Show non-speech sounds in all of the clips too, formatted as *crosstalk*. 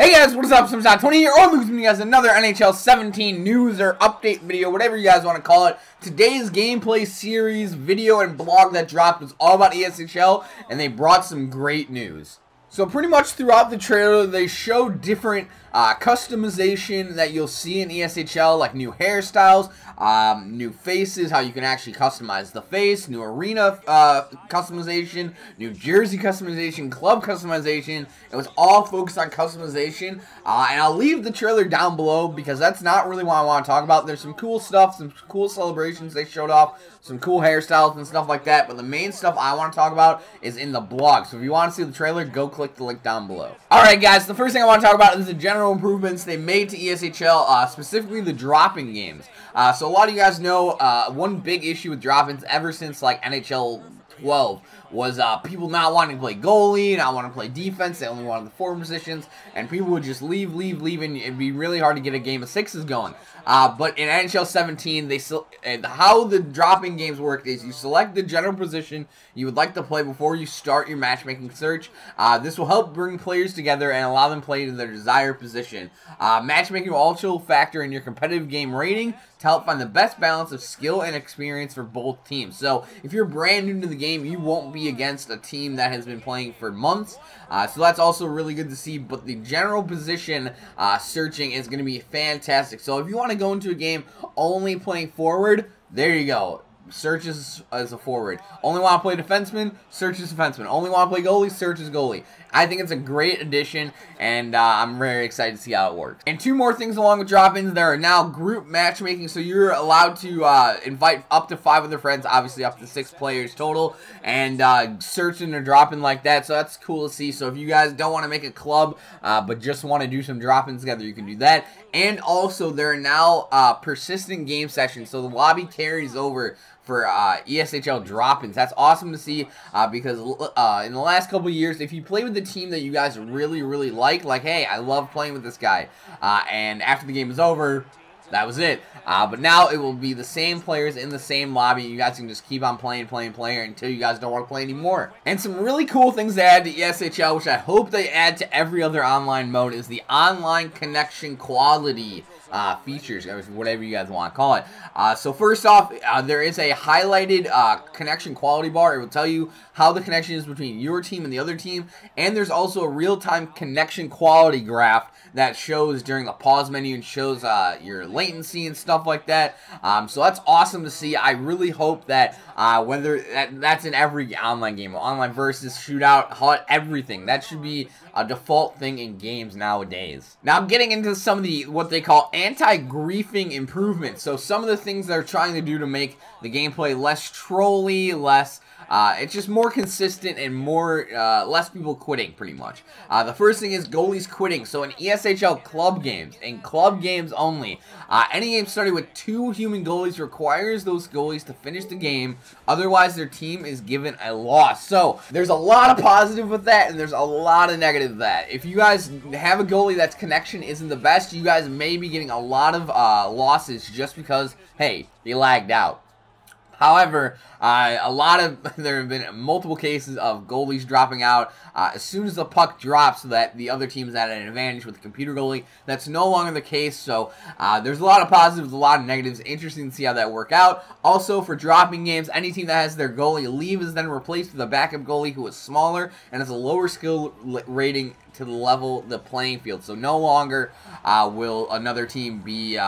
Hey guys, what is up? Samsung 20 here, or losing you guys another NHL 17 news or update video, whatever you guys want to call it. Today's gameplay series, video, and blog that dropped was all about EASHL, and they brought some great news. So pretty much throughout the trailer, they show different uh, customization that you'll see in EASHL, like new hairstyles, um, new faces, how you can actually customize the face, new arena uh, customization, new jersey customization, club customization. It was all focused on customization. Uh, and I'll leave the trailer down below because that's not really what I want to talk about. There's some cool stuff, some cool celebrations they showed off, some cool hairstyles and stuff like that. But the main stuff I want to talk about is in the blog. So if you want to see the trailer, go click the link down below. Alright guys, the first thing I want to talk about is the general improvements they made to EASHL, uh, specifically the drop-in games. Uh, so a lot of you guys know uh, one big issue with drop-ins ever since like NHL 12 was uh, people not wanting to play goalie, not wanting to play defense. They only wanted the forward positions, and people would just leave, leave, leave, and it'd be really hard to get a game of sixes going. Uh, but in NHL 17, they how the drop-in games work is you select the general position you would like to play before you start your matchmaking search. Uh, this will help bring players together and allow them to play to their desired position. Uh, matchmaking will also factor in your competitive game rating to help find the best balance of skill and experience for both teams. So if you're brand new to the game, you won't be against a team that has been playing for months. Uh, so that's also really good to see. But the general position uh, searching is going to be fantastic. So if you want to go into a game only playing forward, there you go searches as a forward. Only want to play defenseman, searches defenseman. Only want to play goalie, search searches goalie. I think it's a great addition, and uh, I'm very excited to see how it works. And two more things along with drop-ins. There are now group matchmaking, so you're allowed to uh, invite up to five other friends, obviously up to six players total, and uh, search and drop-in like that. So that's cool to see. So if you guys don't want to make a club, uh, but just want to do some drop-ins together, you can do that. And also, there are now uh, persistent game sessions, so the lobby carries over for uh, EASHL drop-ins. That's awesome to see uh, because uh, in the last couple years, if you play with the team that you guys really, really like, like, hey, I love playing with this guy, uh, and after the game is over, that was it. Uh, but now it will be the same players in the same lobby. You guys can just keep on playing, playing, playing until you guys don't want to play anymore. And some really cool things they add to EASHL, which I hope they add to every other online mode, is the online connection quality uh, features, whatever you guys want to call it. Uh, so first off, uh, there is a highlighted uh, connection quality bar. It will tell you how the connection is between your team and the other team. And there's also a real-time connection quality graph that shows during the pause menu and shows uh, your latency and stuff like that. Um, so that's awesome to see. I really hope that uh, whether that, that's in every online game, online versus shootout, HUT, everything. That should be a default thing in games nowadays. Now getting into some of the what they call anti-griefing improvements. So some of the things they're trying to do to make the gameplay less trolly, less uh, it's just more consistent and more uh, less people quitting, pretty much. Uh, the first thing is goalies quitting. So in EASHL club games, in club games only, uh, any game starting with two human goalies requires those goalies to finish the game. Otherwise, their team is given a loss. So there's a lot of positive with that, and there's a lot of negative with that. If you guys have a goalie that's connection isn't the best, you guys may be getting a lot of uh, losses just because, hey, they lagged out. However, uh, a lot of *laughs* there have been multiple cases of goalies drop-in out uh, as soon as the puck drops, so that the other team is at an advantage with the computer goalie. That's no longer the case. So uh, there's a lot of positives, a lot of negatives. Interesting to see how that work out. Also, for dropping games, any team that has their goalie leave is then replaced with a backup goalie who is smaller and has a lower skill rating to level the playing field. So no longer uh, will another team be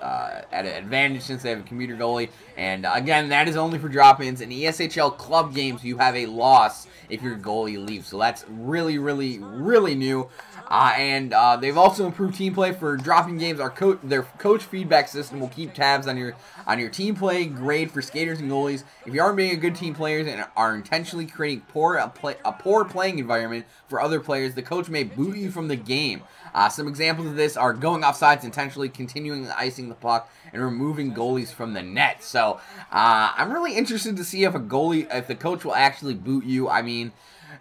uh, at an advantage since they have a commuter goalie. And uh, again, that is only for drop-ins. In EASHL club games, you have a loss if your goalie leaves. So that's really, really, really new. Uh, and uh, they've also improved team play for drop-in games. Our coach, their coach feedback system will keep tabs on your on your team play grade for skaters and goalies. If you aren't being a good team players and are intentionally creating poor a, play, a poor playing environment for other players, the coach may boot you from the game. Uh, some examples of this are going offsides, intentionally continuing the icing the puck, and removing goalies from the net. So uh, I'm really interested to see if a goalie, if the coach will actually boot you. I mean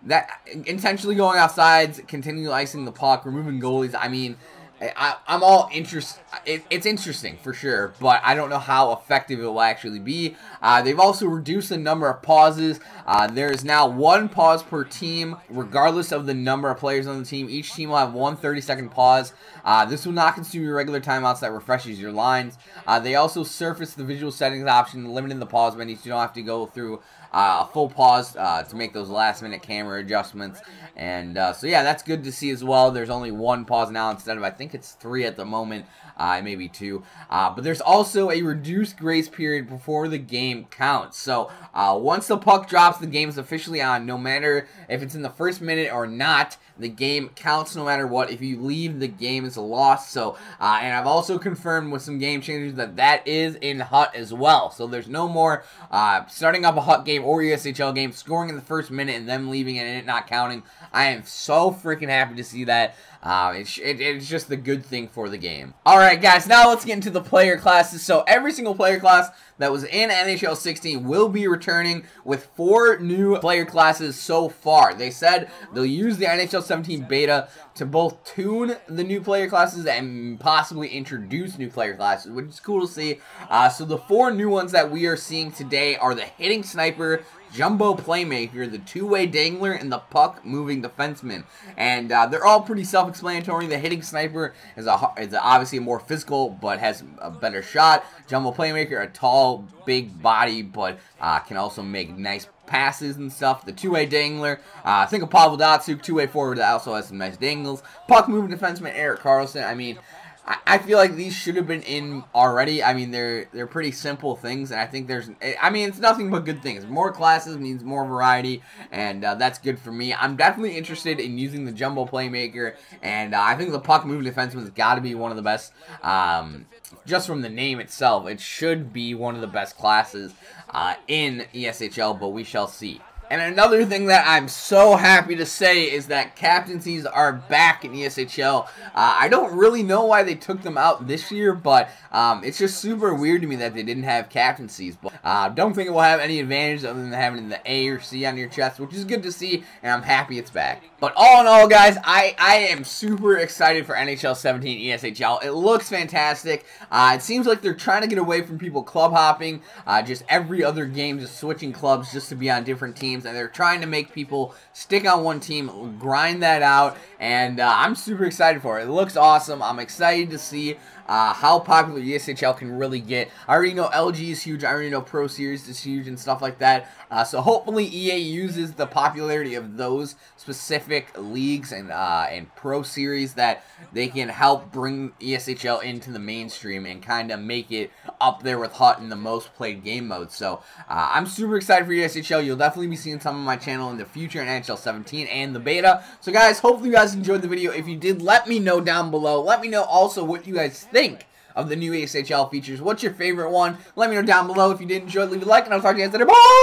that intentionally going offsides, continually icing the puck, removing goalies. I mean, I, am all interested. It, it's interesting for sure, but I don't know how effective it will actually be. Uh, they've also reduced the number of pauses. Uh, there is now one pause per team, regardless of the number of players on the team. Each team will have one 30 second pause. Uh, this will not consume your regular timeouts that refreshes your lines. Uh, they also surface the visual settings option, limiting the pause menu so you don't have to go through uh, a full pause uh, to make those last minute camera adjustments. And so, yeah, that's good to see as well. There's only one pause now instead of, I think it's three at the moment, uh, maybe two. Uh, but there's also a reduced grace period before the game counts. So, uh, once the puck drops, the game is officially on, no matter if it's in the first minute or not. The game counts no matter what. If you leave, the game is a loss. So, uh, and I've also confirmed with some game changers that that is in Hut as well. So there's no more uh, starting up a Hut game or EASHL game, scoring in the first minute, and them leaving and it not counting. I am so freaking happy to see that. Uh, it's, it, it's just the good thing for the game. Alright guys, now let's get into the player classes. So every single player class that was in NHL 16 will be returning with four new player classes so far. They said they'll use the NHL 17 beta to both tune the new player classes and possibly introduce new player classes, which is cool to see. Uh, so the four new ones that we are seeing today are the Hitting Sniper, Jumbo Playmaker, the two-way dangler, and the puck-moving defenseman. And uh, they're all pretty self-explanatory. The hitting sniper is, a, is obviously more physical, but has a better shot. Jumbo Playmaker, a tall, big body, but uh, can also make nice passes and stuff. The two-way dangler. Uh, think of Pavel Datsyuk, two-way forward that also has some nice dangles. Puck-moving defenseman Erik Karlsson. I mean, I feel like these should have been in already. I mean, they're they're pretty simple things, and I think there's. I mean, it's nothing but good things. More classes means more variety, and uh, that's good for me. I'm definitely interested in using the jumbo playmaker, and uh, I think the puck move defenseman has got to be one of the best. Um, just from the name itself, it should be one of the best classes uh, in EASHL, but we shall see. And another thing that I'm so happy to say is that captaincies are back in EASHL. Uh, I don't really know why they took them out this year, but um, it's just super weird to me that they didn't have captaincies. But uh, don't think it will have any advantage other than having the A or C on your chest, which is good to see, and I'm happy it's back. But all in all, guys, I, I am super excited for NHL 17 EASHL. It looks fantastic. Uh, it seems like they're trying to get away from people club hopping, uh, just every other game just switching clubs just to be on different teams teams, and they're trying to make people stick on one team, grind that out, and uh, I'm super excited for it. It looks awesome. I'm excited to see uh, how popular EASHL can really get. I already know LG is huge. I already know Pro Series is huge and stuff like that. Uh, so hopefully EA uses the popularity of those specific leagues and uh, and Pro Series that they can help bring EASHL into the mainstream and kind of make it up there with HUT in the most played game mode. So uh, I'm super excited for EASHL. You'll definitely be seeing some of my channel in the future in NHL 17 and the beta. So guys, hopefully you guys enjoyed the video. If you did, let me know down below. Let me know also what you guys think of the new EASHL features. What's your favorite one? Let me know down below. If you did enjoy, leave a like, and I'll talk to you guys later. Bye!